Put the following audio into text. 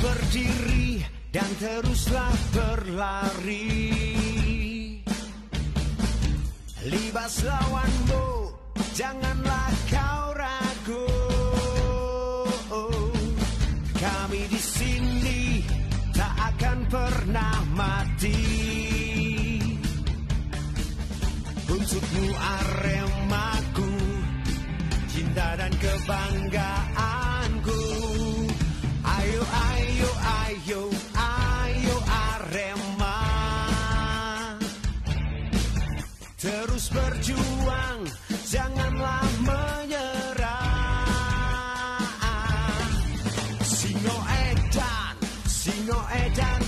berdiri dan teruslah berlari. Libas lawanmu, janganlah kau ragu. Kami di sini tak akan pernah mati. Untukmu aremaku, cinta dan kebanggaanku Terus berjuang, janganlah menyerah. Singo Edan, Singo Edan